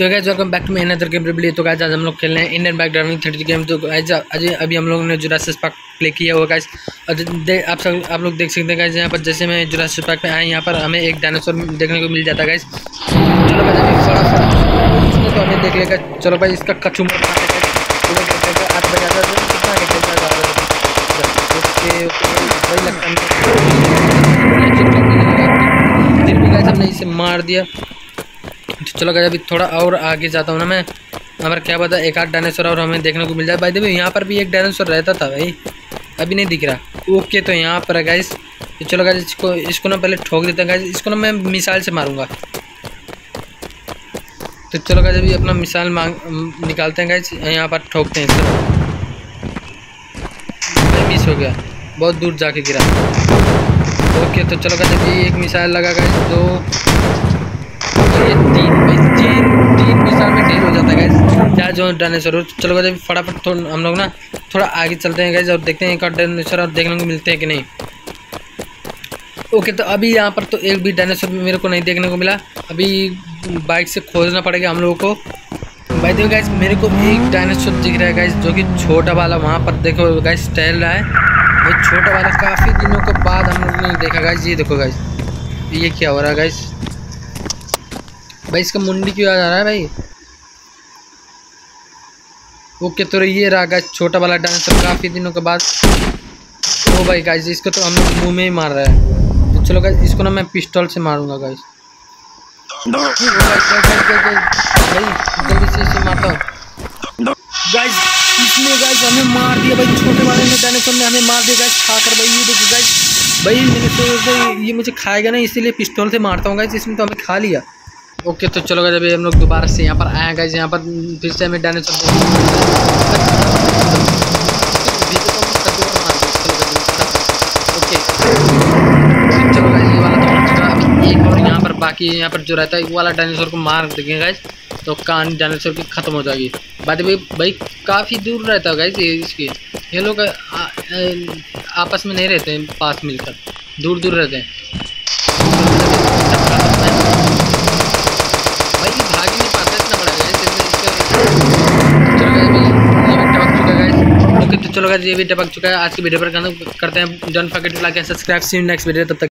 तो guys welcome back to my another game review तो guys आज हम लोग खेल रहे हैं Indian bike driving thirty game तो गाइज़ आज अभी हम लोगों ने जुरासिस पार्क प्ले किया हुआ गाइज़ और आप सब, आप लोग देख सकते हैं गाइज़ यहाँ पर जैसे मैं जुरासिस पार्क में आए यहाँ पर हमें एक डायनासोर देखने को मिल जाता है गाइज़ चलो भाई तो हमें देख लेगा। चलो भाई, इसका वही लगता है। मार दिया। चलो गाइस अभी थोड़ा और आगे जाता हूँ ना मैं। यहाँ पर क्या पता, एक आध डायनासोर और हमें देखने को मिल जाए। भाई देखो यहाँ पर भी एक डायनासोर रहता था भाई। अभी नहीं दिख रहा। ओके तो यहाँ पर है गाइस तो चलो गाइस इसको इसको ना पहले ठोक देते हैं गाइस इसको ना मैं मिसाइल से मारूँगा। तो चलो गाइस अभी अपना मिसाइल मांग, निकालते हैं गाइस यहाँ पर ठोकते हैं इसको मिस हो गया। बहुत दूर जाके गिरा। ओके तो चलो गाइस अभी एक मिसाइल लगा गाइस दो। ये तीन तीन तीन मिसाल में हो जाता है डायनासोर चलो गए फटाफट थोड़ा, हम लोग ना थोड़ा आगे चलते हैं गैस और देखते हैं एक और डायनासोर और देखने को मिलते हैं कि नहीं। ओके तो अभी यहाँ पर तो एक भी डायनासोर मेरे को नहीं देखने को मिला। अभी बाइक से खोजना पड़ेगा हम लोगों को। भाई देखो गैस मेरे को एक डायनासोर दिख रहा है गैस जो कि छोटा वाला वहाँ पर देखो गैस टहल रहा है। भाई छोटा वाला काफ़ी दिनों के बाद हम लोग ने देखा गैस ये देखो गैस ये क्या हो रहा है गैस भाई इसका मुंडी क्यों आ जा रहा है भाई? ओके तो ये रहा छोटा वाला डांसर काफ़ी दिनों के बाद। ओ भाई गाइस इसको तो हम मुँह में ही मार रहा है। तो चलो गाइस इसको ना मैं पिस्टल से मारूँगा गाइस भाई, जल्दी से इसे मारता इसने हमें मार दिया भाई, छोटे वाले ने डायनासोर ने हमें मार दिया भाई, ये देखो भाई सोचा ये मुझे खाएगा ना इसीलिए पिस्टल से मारता हूँ गाइस इसने तो हमें खा लिया। ओके तो चलो गए अभी हम लोग दोबारा से यहाँ पर आए गए यहाँ पर फिर से हमें डायनासोर तो पर बाकी यहाँ पर जो रहता है वो वाला डायनासोर को मार देंगे गाइस तो कहानी डायनासोर की ख़त्म हो जाएगी। बात भाई भाई काफ़ी दूर रहता है गाइस ये इसकी। ये लोग आपस में नहीं रहते हैं पास मिलकर। दूर दूर रहते हैं। तो चलो गाइस ये भी टपक चुका है। आज की वीडियो पर करते हैं। Don't forget to like and subscribe see next video तब तक